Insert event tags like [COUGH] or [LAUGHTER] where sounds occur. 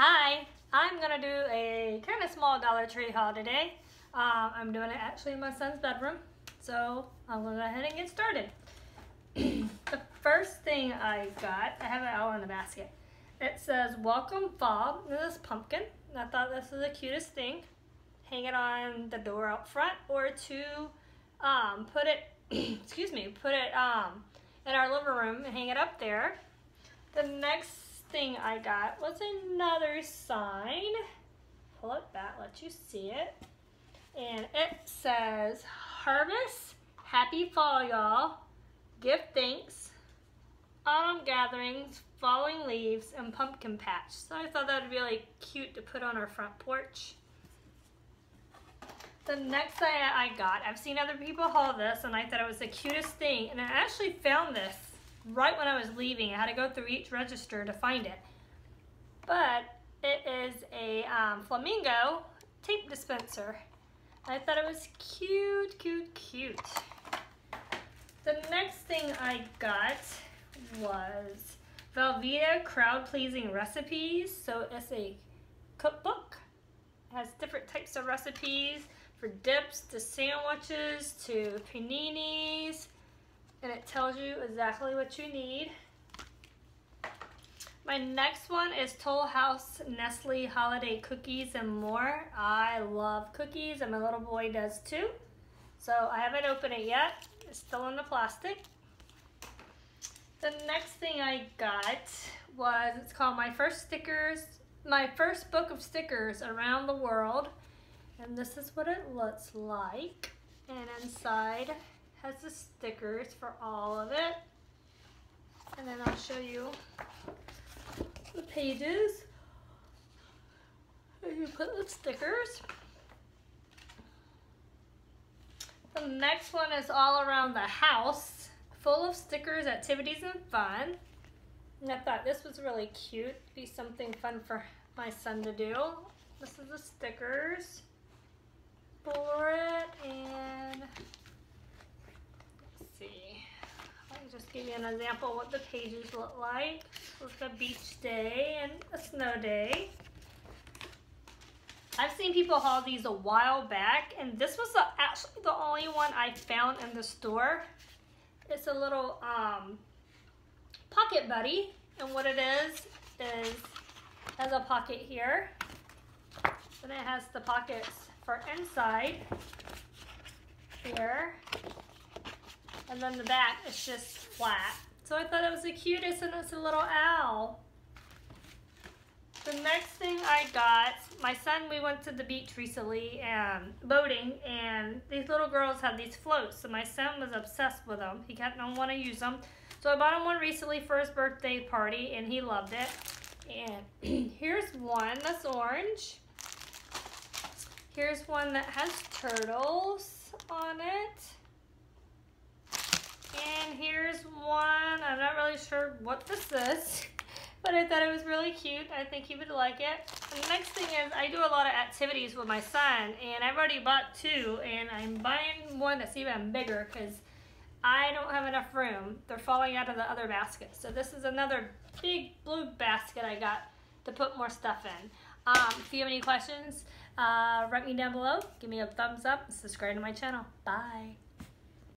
Hi, I'm gonna do a kind of small Dollar Tree haul today. Um, I'm doing it actually in my son's bedroom, so I'm gonna go ahead and get started. [CLEARS THROAT] the first thing I got, I have it all in the basket. It says Welcome Fall, this is pumpkin. I thought this was the cutest thing. Hang it on the door out front or to um, put it, [CLEARS THROAT] excuse me, put it um, in our living room and hang it up there. The next thing I got was another sign. Pull it back, let you see it. And it says, Harvest, Happy Fall, y'all. Give thanks, Autumn gatherings, falling leaves, and pumpkin patch. So I thought that would be really cute to put on our front porch. The next thing I got, I've seen other people haul this and I thought it was the cutest thing. And I actually found this right when I was leaving. I had to go through each register to find it. But it is a um, flamingo tape dispenser. I thought it was cute, cute, cute. The next thing I got was Velveeta Crowd Pleasing Recipes. So it's a cookbook. It has different types of recipes for dips to sandwiches to paninis and it tells you exactly what you need. My next one is Toll House Nestle Holiday Cookies and More. I love cookies and my little boy does too. So I haven't opened it yet. It's still in the plastic. The next thing I got was, it's called My First Stickers, My First Book of Stickers Around the World. And this is what it looks like. And inside has the stickers for all of it. And then I'll show you the pages. You put the stickers. The next one is all around the house, full of stickers, activities, and fun. And I thought this was really cute, be something fun for my son to do. This is the stickers for it, and just give you an example what the pages look like. It's a beach day and a snow day. I've seen people haul these a while back, and this was the, actually the only one I found in the store. It's a little um, pocket buddy, and what it is, is has a pocket here. Then it has the pockets for inside here. And then the back is just flat. So I thought it was the cutest and it's a little owl. The next thing I got, my son, we went to the beach recently and boating and these little girls had these floats. So my son was obsessed with them. He kept on wanting to use them. So I bought him one recently for his birthday party and he loved it. And [CLEARS THROAT] here's one that's orange. Here's one that has turtles on it. And here's one, I'm not really sure what this is, [LAUGHS] but I thought it was really cute. I think he would like it. And the next thing is I do a lot of activities with my son, and I've already bought two, and I'm buying one that's even bigger because I don't have enough room. They're falling out of the other basket. So this is another big blue basket I got to put more stuff in. Um, if you have any questions, uh, write me down below. Give me a thumbs up. Subscribe to my channel. Bye.